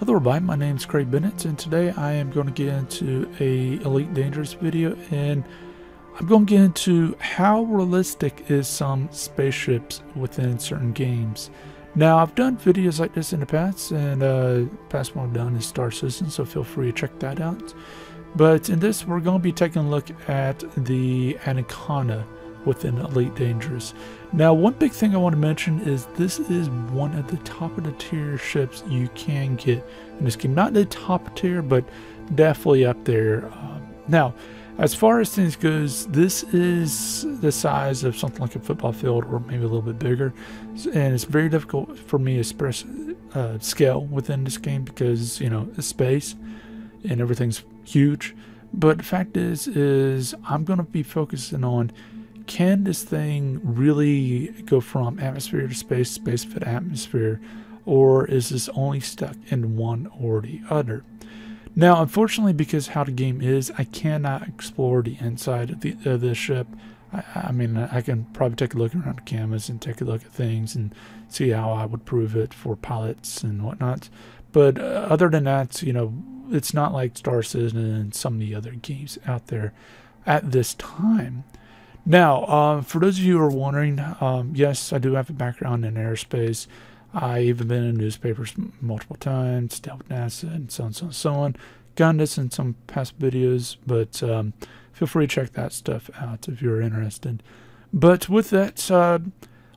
Hello everybody, my name is Craig Bennett and today I am going to get into a Elite Dangerous video and I'm going to get into how realistic is some spaceships within certain games. Now I've done videos like this in the past and uh, past one I've done is Star Citizen so feel free to check that out. But in this we're going to be taking a look at the Anaconda within Elite Dangerous. Now, one big thing I want to mention is this is one of the top of the tier ships you can get in this game. Not the top tier, but definitely up there. Um, now, as far as things goes, this is the size of something like a football field or maybe a little bit bigger. And it's very difficult for me to express uh, scale within this game because, you know, it's space and everything's huge. But the fact is, is I'm going to be focusing on can this thing really go from atmosphere to space, space to atmosphere, or is this only stuck in one or the other? Now, unfortunately, because how the game is, I cannot explore the inside of the of this ship. I, I, mean, I can probably take a look around the canvas and take a look at things and see how I would prove it for pilots and whatnot. But uh, other than that, you know, it's not like Star Citizen and some of the other games out there at this time. Now, um, for those of you who are wondering, um, yes, I do have a background in aerospace. I even been in newspapers multiple times, dealt with NASA, and so on, so on, so on. Gotten this in some past videos, but um, feel free to check that stuff out if you're interested. But with that, uh,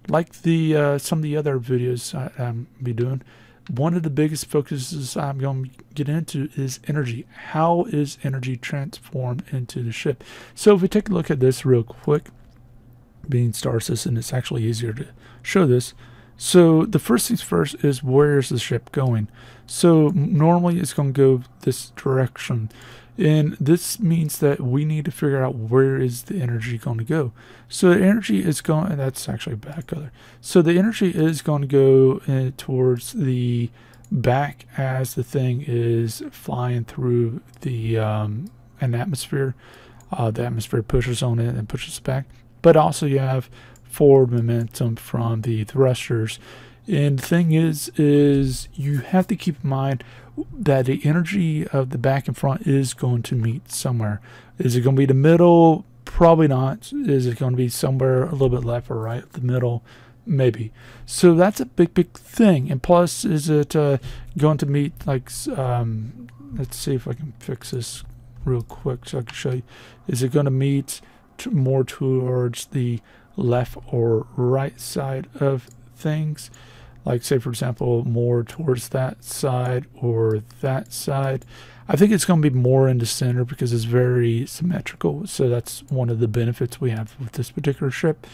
like the uh, some of the other videos I, I'm be doing, one of the biggest focuses I'm going to get into is energy. How is energy transformed into the ship? So if we take a look at this real quick, being Star Citizen, it's actually easier to show this. So the first things first is where is the ship going? So normally it's going to go this direction. And this means that we need to figure out where is the energy going to go. So the energy is going, that's actually a bad color. So the energy is going to go uh, towards the back as the thing is flying through the um, an atmosphere. Uh, the atmosphere pushes on it and pushes back. But also you have forward momentum from the thrusters. And the thing is, is you have to keep in mind that the energy of the back and front is going to meet somewhere. Is it going to be the middle? Probably not. Is it going to be somewhere a little bit left or right? The middle? Maybe. So that's a big, big thing. And plus, is it uh, going to meet like, um, let's see if I can fix this real quick so I can show you. Is it going to meet more towards the left or right side of things? Like say for example more towards that side or that side. I think it's going to be more in the center because it's very symmetrical so that's one of the benefits we have with this particular ship.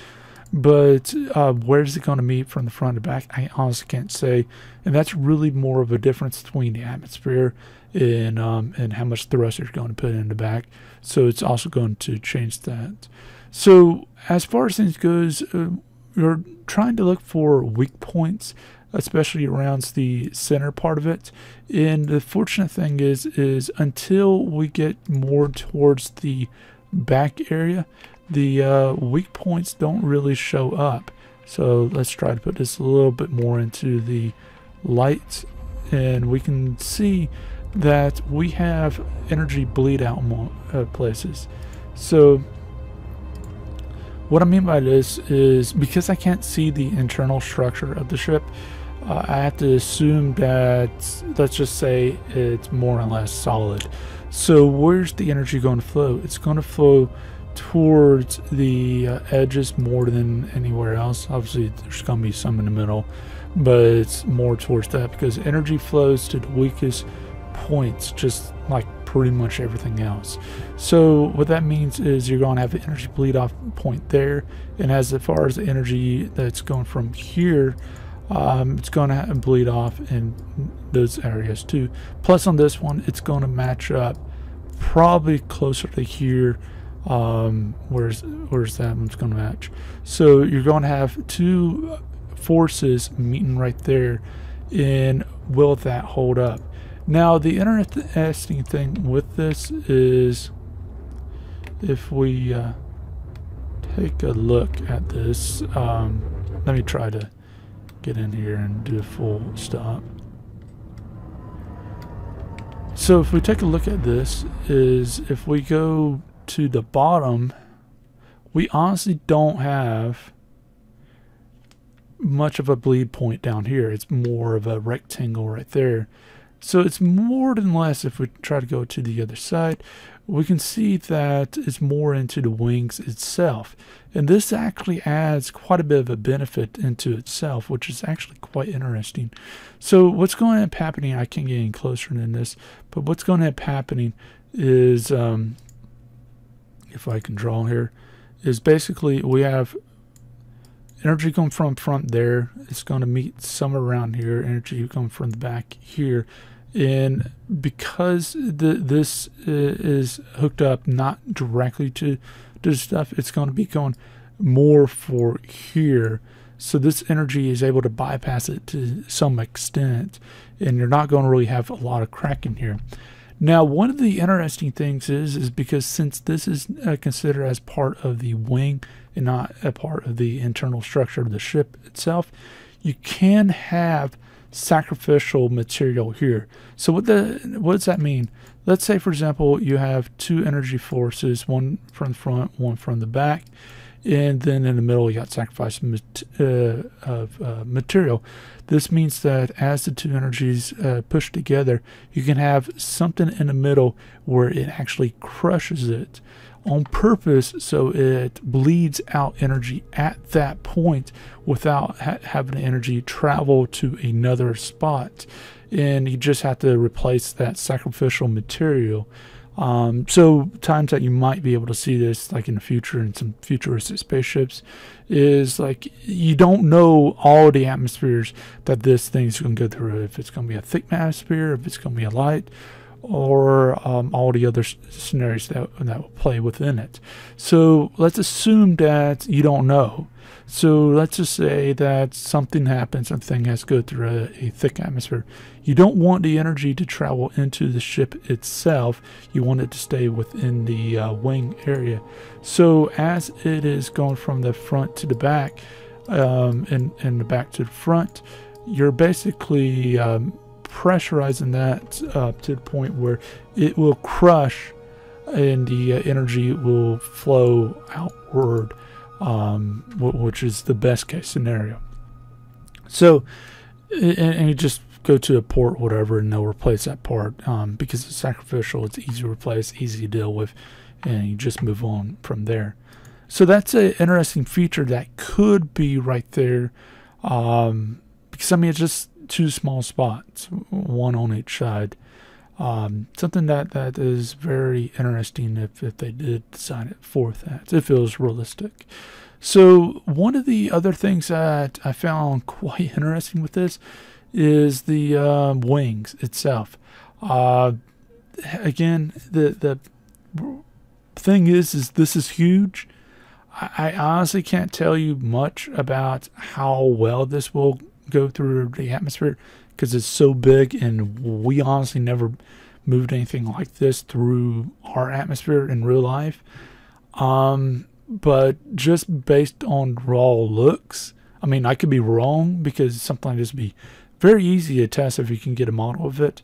But uh, where's it going to meet from the front to back? I honestly can't say. And that's really more of a difference between the atmosphere and um, and how much thrust you're going to put in the back. So it's also going to change that. So as far as things goes uh, you're trying to look for weak points, especially around the center part of it. And the fortunate thing is, is until we get more towards the back area, the uh, weak points don't really show up. So let's try to put this a little bit more into the light and we can see that we have energy bleed out uh, places. So what I mean by this is because I can't see the internal structure of the ship, uh, I have to assume that, let's just say, it's more or less solid. So where's the energy going to flow? It's going to flow towards the uh, edges more than anywhere else. Obviously, there's going to be some in the middle, but it's more towards that because energy flows to the weakest points, just like pretty much everything else. So what that means is you're going to have the energy bleed off point there, and as far as the energy that's going from here, um, it's going to bleed off in those areas too. Plus on this one, it's going to match up probably closer to here. Um, where's where's that one's going to match? So you're going to have two forces meeting right there, and will that hold up? Now, the interesting thing with this is if we uh, take a look at this, um, let me try to get in here and do a full stop. So if we take a look at this, is if we go to the bottom, we honestly don't have much of a bleed point down here. It's more of a rectangle right there. So it's more than less if we try to go to the other side, we can see that it's more into the wings itself. And this actually adds quite a bit of a benefit into itself, which is actually quite interesting. So what's going to up happening, I can't get any closer than this, but what's going to up happening is, um, if I can draw here, is basically we have energy coming from front there. It's going to meet somewhere around here. Energy coming from the back here and because the, this is hooked up not directly to, to stuff, it's going to be going more for here. So this energy is able to bypass it to some extent, and you're not going to really have a lot of cracking here. Now, one of the interesting things is, is because since this is uh, considered as part of the wing and not a part of the internal structure of the ship itself, you can have sacrificial material here. So what the what does that mean? Let's say, for example, you have two energy forces, one from the front, one from the back, and then in the middle you got sacrifice uh, of uh, material. This means that as the two energies uh, push together, you can have something in the middle where it actually crushes it on purpose so it bleeds out energy at that point without ha having energy travel to another spot. And you just have to replace that sacrificial material. Um, so times that you might be able to see this like in the future in some futuristic spaceships is like you don't know all the atmospheres that this thing is going to go through if it's going to be a thick atmosphere if it's going to be a light or um, all the other scenarios that, that will play within it. So let's assume that you don't know. So let's just say that something happens, something has to go through a, a, thick atmosphere. You don't want the energy to travel into the ship itself. You want it to stay within the uh, wing area. So as it is going from the front to the back um, and, and the back to the front, you're basically um, pressurizing that uh, to the point where it will crush and the uh, energy will flow outward, um, which is the best case scenario. So, and, and, you just go to a port, whatever, and they'll replace that part um, because it's sacrificial. It's easy to replace, easy to deal with, and you just move on from there. So that's an interesting feature that could be right there. Um, because I mean, it's just two small spots, one on each side. Um, something that, that is very interesting if, if they did design it for that. It feels realistic. So one of the other things that I found quite interesting with this is the um, wings itself. Uh, again, the the thing is, is this is huge. I, I honestly can't tell you much about how well this will go through the atmosphere because it's so big and we honestly never moved anything like this through our atmosphere in real life. Um, but just based on raw looks, I mean, I could be wrong because something like this would be very easy to test if you can get a model of it.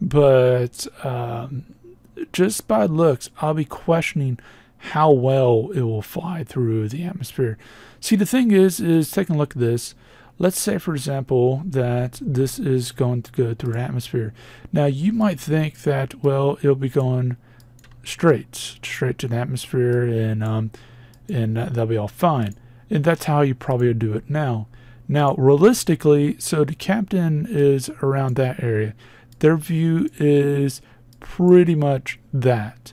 But um, just by looks, I'll be questioning how well it will fly through the atmosphere. See, the thing is, is taking a look at this. Let's say, for example, that this is going to go through an atmosphere. Now, you might think that, well, it'll be going straight, straight to the atmosphere, and um, and that'll be all fine. And that's how you probably would do it now. Now, realistically, so the captain is around that area. Their view is pretty much that.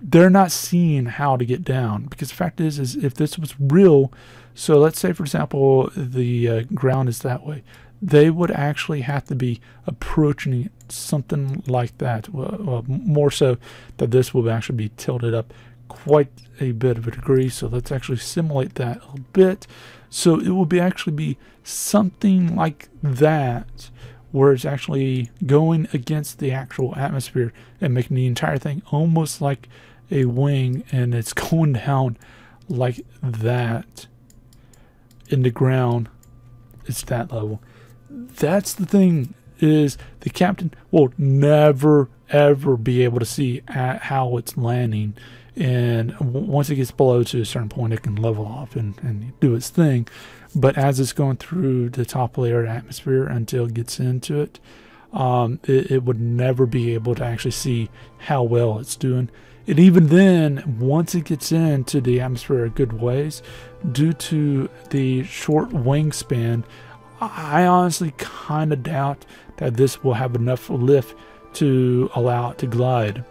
They're not seeing how to get down because the fact is, is if this was real, so let's say, for example, the uh, ground is that way. They would actually have to be approaching something like that. Well, more so that this will actually be tilted up quite a bit of a degree. So let's actually simulate that a bit. So it will be actually be something like that where it's actually going against the actual atmosphere and making the entire thing almost like a wing and it's going down like that in the ground. It's that level. That's the thing is the captain will never ever be able to see how it's landing and once it gets below to a certain point it can level off and, and do its thing but as it's going through the top layer of atmosphere until it gets into it, um, it, it would never be able to actually see how well it's doing. And even then, once it gets into the atmosphere a good ways, due to the short wingspan, I honestly kind of doubt that this will have enough lift to allow it to glide.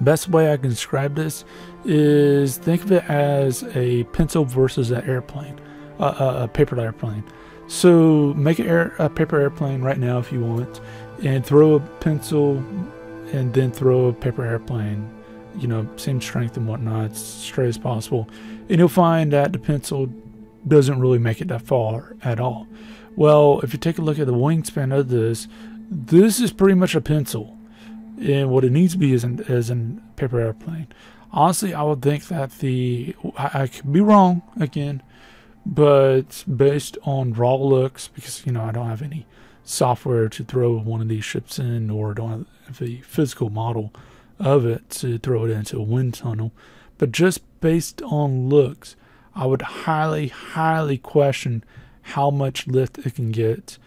Best way I can describe this is think of it as a pencil versus an airplane, a paper airplane. So make air, a paper airplane right now if you want, and throw a pencil, and then throw a paper airplane. You know, same strength and whatnot, straight as possible, and you'll find that the pencil doesn't really make it that far at all. Well, if you take a look at the wingspan of this, this is pretty much a pencil and what it needs to be is an, is an paper airplane. Honestly, I would think that the I, I could be wrong again, but based on raw looks, because you know I don't have any software to throw one of these ships in, or don't have a physical model of it to throw it into a wind tunnel. But just based on looks, I would highly, highly question how much lift it can get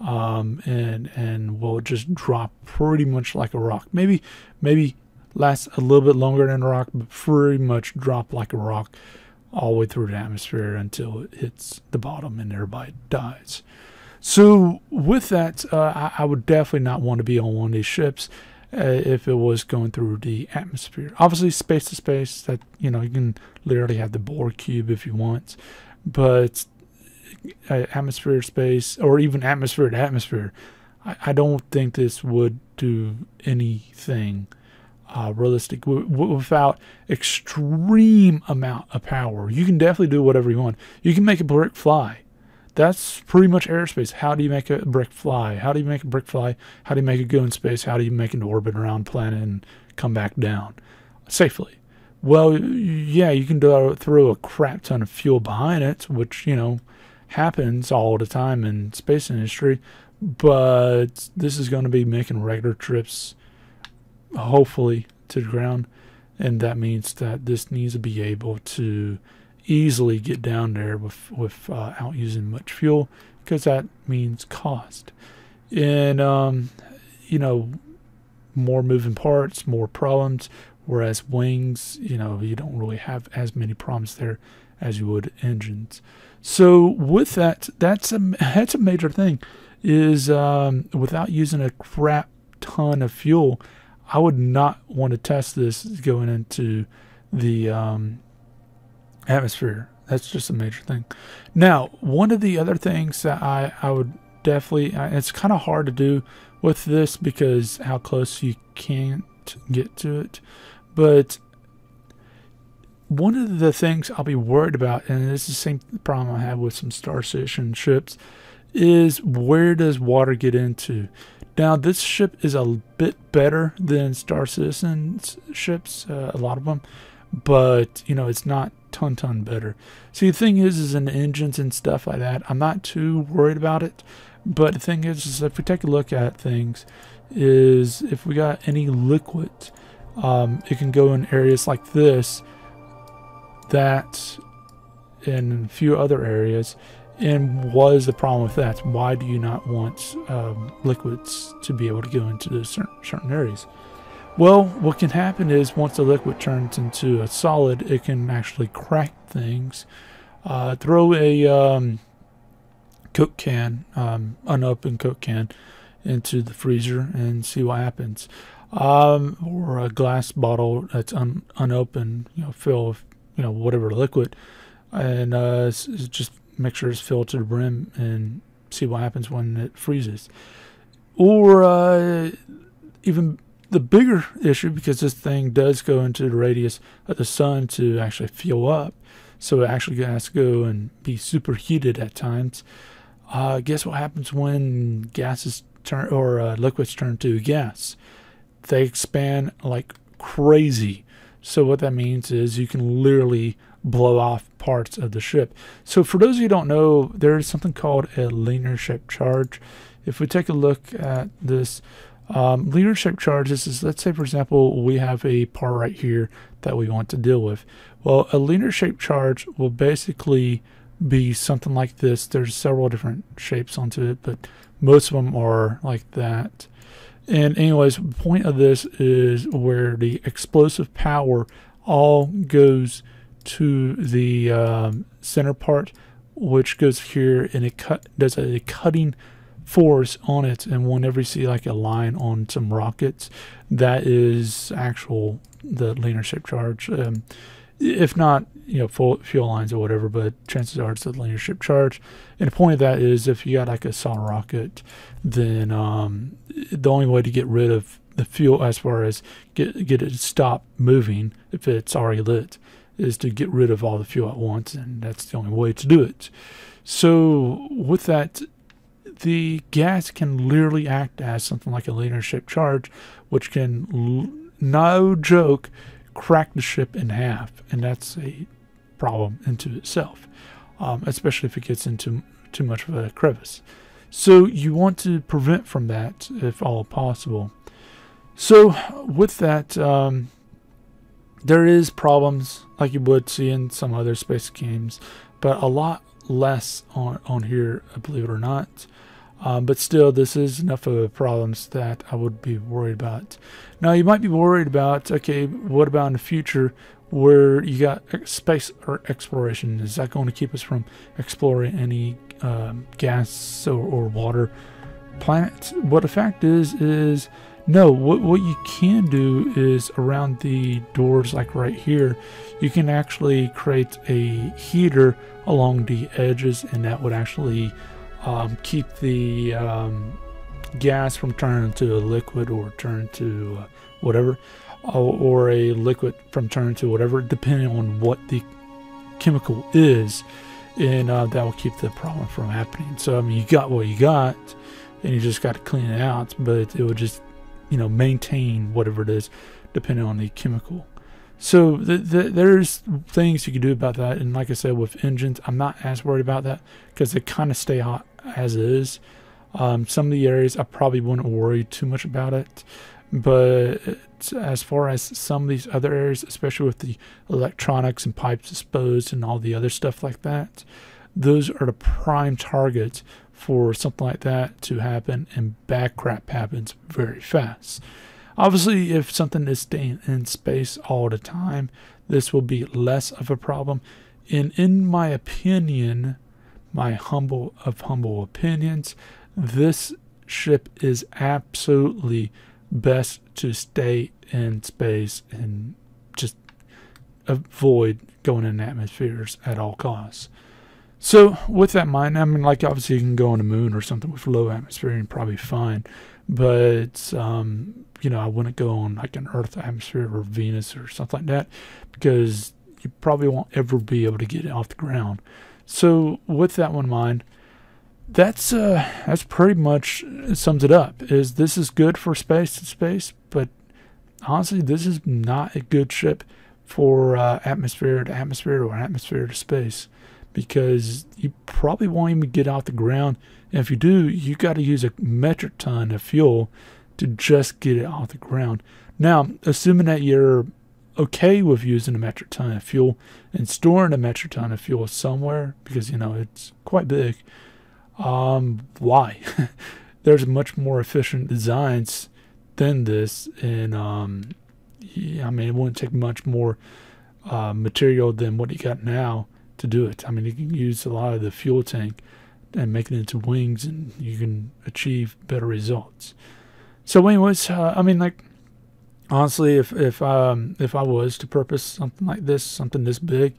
um, and and will just drop pretty much like a rock. Maybe maybe last a little bit longer than a rock, but pretty much drop like a rock all the way through the atmosphere until it hits the bottom and everybody dies. So with that, uh, I, I, would definitely not want to be on one of these ships uh, if it was going through the atmosphere. Obviously, space to space, that you know you can literally have the Borg cube if you want, but uh, atmosphere space or even atmosphere to atmosphere, I, I don't think this would do anything uh, realistic without extreme amount of power. You can definitely do whatever you want. You can make a brick fly. That's pretty much aerospace. How do you make a brick fly? How do you make a brick fly? How do you make it go in space? How do you make it orbit around planet and come back down safely? Well, yeah, you can uh, throw a crap ton of fuel behind it, which you know happens all the time in space industry, but this is going to be making regular trips, hopefully, to the ground. And that means that this needs to be able to easily get down there with, without uh, using much fuel because that means cost. And, um, you know, more moving parts, more problems. Whereas wings, you know, you don't really have as many problems there as you would engines. So with that, that's a that's a major thing. Is um, without using a crap ton of fuel, I would not want to test this going into the um, atmosphere. That's just a major thing. Now, one of the other things that I I would definitely it's kind of hard to do with this because how close you can't get to it, but one of the things I'll be worried about, and this is the same problem I have with some Star Citizen ships, is where does water get into? Now, this ship is a bit better than Star Citizen ships, uh, a lot of them, but you know it's not ton ton better. See, the thing is, is in the engines and stuff like that, I'm not too worried about it. But the thing is, is if we take a look at things, is if we got any liquid, um, it can go in areas like this that in a few other areas. And what is the problem with that? Why do you not want um, liquids to be able to go into certain, certain areas? Well, what can happen is once the liquid turns into a solid, it can actually crack things. Uh, throw a um, Coke can, um, unopened Coke can, into the freezer and see what happens. Um, or a glass bottle that's un- unopened, you know, fill with you know whatever liquid, and uh, just make sure it's filled to the brim and see what happens when it freezes. Or uh, even the bigger issue, because this thing does go into the radius of the sun to actually fuel up, so it actually has to go and be superheated at times. Uh, guess what happens when gases turn or uh, liquids turn to gas? They expand like crazy. So what that means is you can literally blow off parts of the ship. So for those of you who don't know, there is something called a linear shaped charge. if we take a look at this um, linear shaped charges is let's say for example we have a part right here that we want to deal with. Well a linear shaped charge will basically be something like this. There's several different shapes onto it but most of them are like that. And anyways the point of this is where the explosive power all goes to the um, center part which goes here and it cut does a cutting force on it and whenever you see like a line on some rockets that is actual the linear shaped charge um, if not you know full fuel lines or whatever but chances are it's the linear shaped charge. And the point of that is if you got like a solid rocket then um, the only way to get rid of the fuel as far as get get it to stop moving if it's already lit is to get rid of all the fuel at once and that's the only way to do it. So with that the gas can literally act as something like a linear shaped charge, which can, no joke, crack the ship in half. And that's a problem into itself, um, especially if it gets into too much of a crevice. So you want to prevent from that if all possible. So with that, um, there is problems like you would see in some other space games, but a lot less on, on here, believe it or not. Um, but still, this is enough of a problems that I would be worried about. Now, you might be worried about, okay, what about in the future where you got space or exploration? Is that going to keep us from exploring any um, gas or, or water planets? What the fact is, is no, what, what you can do is around the doors, like right here, you can actually create a heater along the edges, and that would actually um, keep the um, gas from turning to a liquid or turn to uh, whatever, or, a liquid from turning to whatever, depending on what the chemical is, and uh, that will keep the problem from happening. So I mean, you got what you got, and you just got to clean it out, but it will just, you know, maintain whatever it is, depending on the chemical. So the, the, there's things you can do about that, and like I said, with engines, I'm not as worried about that because they kind of stay hot as is. Um, some of the areas I probably wouldn't worry too much about it, but as far as some of these other areas, especially with the electronics and pipes exposed and all the other stuff like that, those are the prime targets for something like that to happen, and bad crap happens very fast. Obviously, if something is staying in space all the time, this will be less of a problem. And in my opinion, my humble of humble opinions, this ship is absolutely best to stay in space and just avoid going in atmospheres at all costs. So with that in mind, I mean, like obviously you can go on the moon or something with low atmosphere and probably fine, but um, you know I wouldn't go on like an Earth atmosphere or Venus or something like that because you probably won't ever be able to get it off the ground. So with that one in mind, that's uh, that's pretty much sums it up. Is this is good for space to space, but honestly, this is not a good ship for uh, atmosphere to atmosphere or atmosphere to space because you probably won't even get off the ground. And if you do, you got to use a metric ton of fuel to just get it off the ground. Now, assuming that you're okay with using a metric ton of fuel and storing a metric ton of fuel somewhere because you know it's quite big. Um, why? There's much more efficient designs than this, and um, I mean it wouldn't take much more uh, material than what you got now to do it. I mean you can use a lot of the fuel tank and make it into wings, and you can achieve better results. So, anyways, uh, I mean like honestly, if if um if I was to purpose something like this, something this big,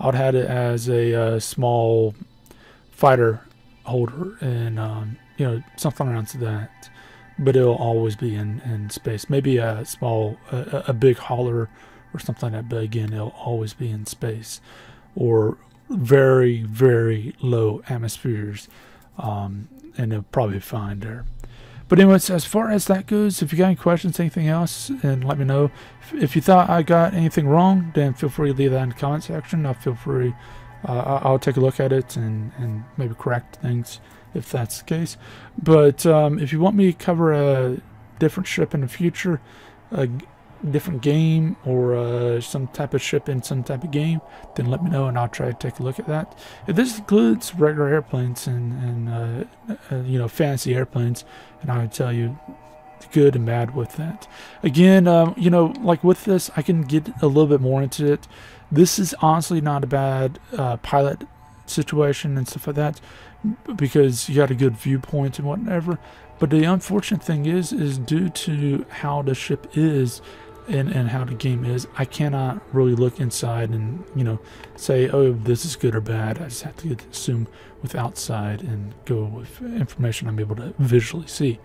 I would have it as a uh, small fighter holder and um, you know something around to that. But it'll always be in, in space. Maybe a small, a, a big hauler or something like that. But again, it'll always be in space or very, very low atmospheres. Um, and it'll probably be fine there. But anyways, as far as that goes, if you got any questions, anything else, and let me know. If, you thought I got anything wrong, then feel free to leave that in the comment section. I'll feel free. Uh, I'll take a look at it and, and maybe correct things if that's the case. But um, if you want me to cover a different ship in the future, a different game or uh, some type of ship in some type of game, then let me know and I'll try to take a look at that. If this includes regular airplanes and, and uh, uh, you know fantasy airplanes, and I tell you good and bad with that. Again, um, you know, like with this, I can get a little bit more into it. This is honestly not a bad uh, pilot situation and stuff like that because you got a good viewpoint and whatever. But the unfortunate thing is, is due to how the ship is and, and how the game is, I cannot really look inside and, you know, say, oh, this is good or bad. I just have to assume with outside and go with information I'm able to visually see.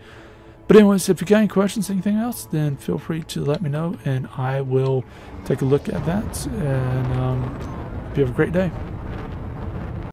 But anyways, if you got any questions, anything else, then feel free to let me know and I will take a look at that. And um, you have a great day.